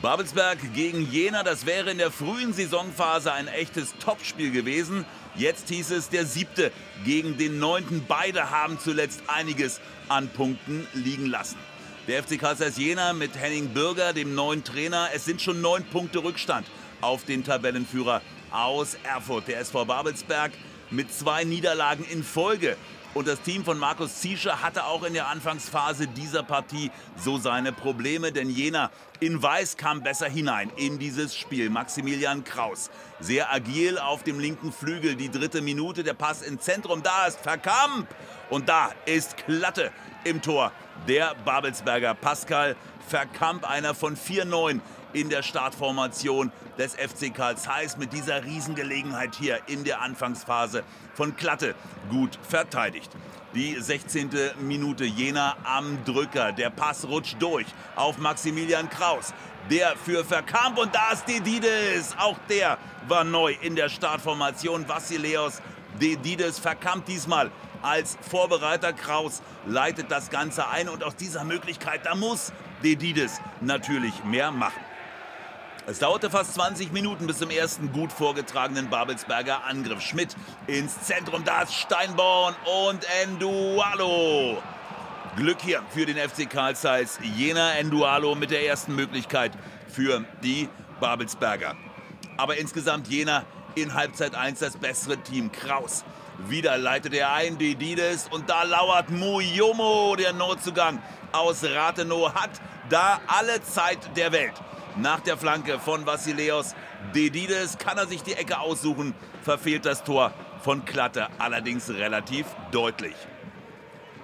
Babelsberg gegen Jena, das wäre in der frühen Saisonphase ein echtes Topspiel gewesen. Jetzt hieß es der siebte gegen den neunten. Beide haben zuletzt einiges an Punkten liegen lassen. Der FC Karlsruhe Jena mit Henning Bürger, dem neuen Trainer. Es sind schon neun Punkte Rückstand auf den Tabellenführer aus Erfurt. Der SV Babelsberg mit zwei Niederlagen in Folge. Und das Team von Markus Ziescher hatte auch in der Anfangsphase dieser Partie so seine Probleme, denn jener in Weiß kam besser hinein in dieses Spiel. Maximilian Kraus, sehr agil auf dem linken Flügel, die dritte Minute, der Pass ins Zentrum, da ist Verkamp und da ist Klatte im Tor. Der Babelsberger Pascal Verkamp, einer von 4-9 in der Startformation des FC Karl Zeiss mit dieser Riesengelegenheit hier in der Anfangsphase von Klatte gut verteidigt. Die 16. Minute Jena am Drücker. Der Pass rutscht durch auf Maximilian Kraus. Der für Verkamp und da ist Dedides. Auch der war neu in der Startformation. Vassileos Dedides Verkamp diesmal als Vorbereiter. Kraus leitet das Ganze ein und aus dieser Möglichkeit, da muss Dedides natürlich mehr machen. Es dauerte fast 20 Minuten bis zum ersten gut vorgetragenen Babelsberger Angriff. Schmidt ins Zentrum, da Steinborn und Endualo. Glück hier für den FC Karl Zeiss. Jener Endualo mit der ersten Möglichkeit für die Babelsberger. Aber insgesamt jener in Halbzeit 1 das bessere Team. Kraus. Wieder leitet er ein, Dedides. Und da lauert Muyomo, der Notzugang aus Rathenow, hat da alle Zeit der Welt. Nach der Flanke von Vassileos Dedides kann er sich die Ecke aussuchen, verfehlt das Tor von Klatte allerdings relativ deutlich.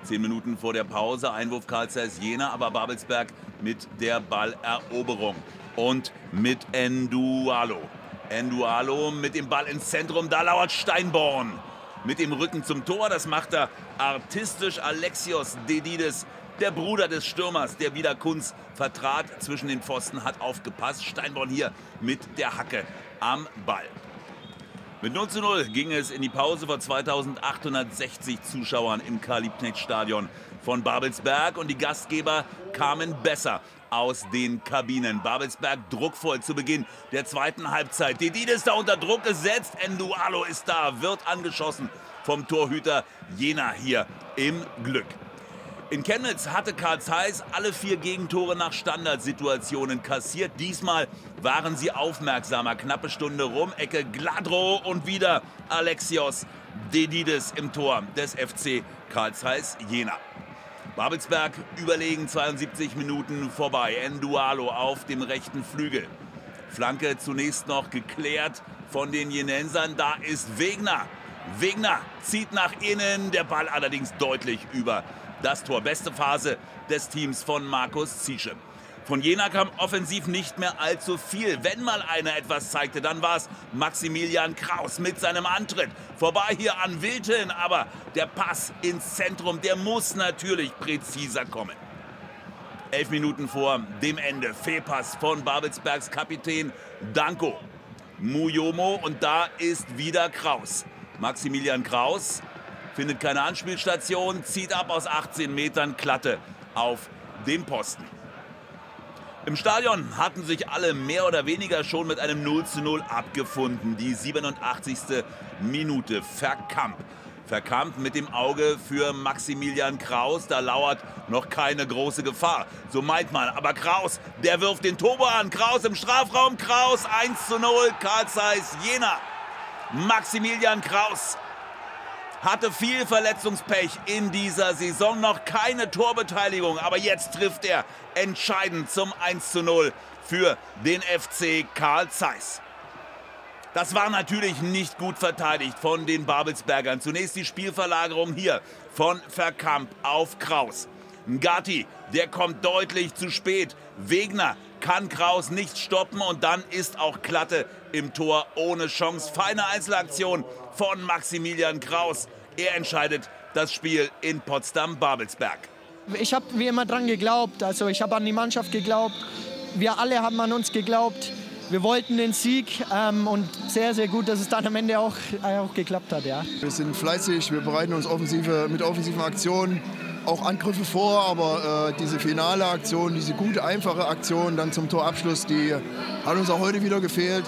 Zehn Minuten vor der Pause, Einwurf Karl Zeiss Jena, aber Babelsberg mit der Balleroberung und mit Endualo. Endualo mit dem Ball ins Zentrum, da lauert Steinborn mit dem Rücken zum Tor. Das macht er artistisch. Alexios Dedides der Bruder des Stürmers, der wieder Kunz vertrat zwischen den Pfosten, hat aufgepasst. Steinborn hier mit der Hacke am Ball. Mit 0 zu 0 ging es in die Pause vor 2860 Zuschauern im Karl-Liebknecht-Stadion von Babelsberg und die Gastgeber kamen besser aus den Kabinen. Babelsberg druckvoll zu Beginn der zweiten Halbzeit. Dedid ist da unter Druck gesetzt. Endualo ist da, wird angeschossen vom Torhüter Jena hier im Glück. In Chemnitz hatte Karl Zeiss alle vier Gegentore nach Standardsituationen kassiert. Diesmal waren sie aufmerksamer. Knappe Stunde rum, Ecke Gladro und wieder Alexios Dedides im Tor des FC Karl Zeiss Jena. Babelsberg überlegen 72 Minuten vorbei. Endualo auf dem rechten Flügel. Flanke zunächst noch geklärt von den Jenensern. Da ist Wegner. Wegner zieht nach innen, der Ball allerdings deutlich über das Tor. Beste Phase des Teams von Markus Ziesche. Von Jena kam offensiv nicht mehr allzu viel. Wenn mal einer etwas zeigte, dann war es Maximilian Kraus mit seinem Antritt. Vorbei hier an Wilton, aber der Pass ins Zentrum, der muss natürlich präziser kommen. Elf Minuten vor dem Ende. Fehlpass von Babelsbergs Kapitän Danko. Muyomo und da ist wieder Kraus. Maximilian Kraus findet keine Anspielstation, zieht ab aus 18 Metern Klatte auf dem Posten. Im Stadion hatten sich alle mehr oder weniger schon mit einem 0 zu 0 abgefunden. Die 87. Minute. Verkamp. Verkamp mit dem Auge für Maximilian Kraus. Da lauert noch keine große Gefahr. So meint man. Aber Kraus, der wirft den Turbo an. Kraus im Strafraum. Kraus 1 zu 0. Karl Zeiss Jena. Maximilian Kraus hatte viel Verletzungspech in dieser Saison, noch keine Torbeteiligung, aber jetzt trifft er entscheidend zum 1 zu 0 für den FC Karl Zeiss. Das war natürlich nicht gut verteidigt von den Babelsbergern. Zunächst die Spielverlagerung hier von Verkamp auf Kraus. Ngati, der kommt deutlich zu spät. Wegner kann Kraus nicht stoppen und dann ist auch Klatte im Tor ohne Chance. Feine Einzelaktion von Maximilian Kraus. Er entscheidet das Spiel in Potsdam-Babelsberg. Ich habe wie immer dran geglaubt. Also ich habe an die Mannschaft geglaubt. Wir alle haben an uns geglaubt. Wir wollten den Sieg ähm, und sehr, sehr gut, dass es dann am Ende auch, äh, auch geklappt hat. Ja. Wir sind fleißig, wir bereiten uns offensive, mit offensiven Aktionen auch Angriffe vor, aber äh, diese finale Aktion, diese gute, einfache Aktion dann zum Torabschluss, die hat uns auch heute wieder gefehlt.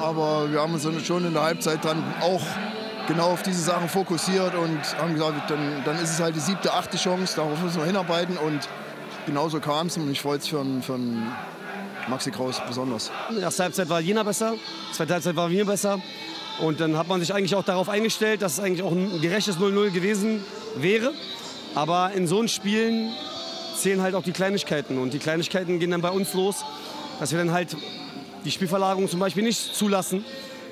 Aber wir haben uns schon in der Halbzeit dann auch genau auf diese Sachen fokussiert und haben gesagt, dann, dann ist es halt die siebte, achte Chance, darauf müssen wir hinarbeiten und genauso kam es und ich freue es für, für Maxi Kraus besonders. Die erste Halbzeit war Jena besser, zweite Halbzeit war wir besser und dann hat man sich eigentlich auch darauf eingestellt, dass es eigentlich auch ein gerechtes 0-0 gewesen wäre. Aber in so Spielen zählen halt auch die Kleinigkeiten und die Kleinigkeiten gehen dann bei uns los, dass wir dann halt die Spielverlagerung zum Beispiel nicht zulassen.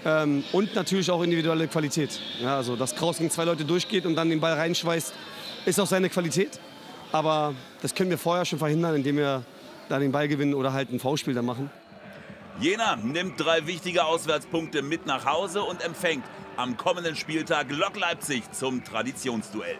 Ähm, und natürlich auch individuelle Qualität. Ja, also, dass Kraus gegen zwei Leute durchgeht und dann den Ball reinschweißt, ist auch seine Qualität. Aber das können wir vorher schon verhindern, indem wir da den Ball gewinnen oder halt ein V-Spiel dann machen. Jena nimmt drei wichtige Auswärtspunkte mit nach Hause und empfängt am kommenden Spieltag Lok Leipzig zum Traditionsduell.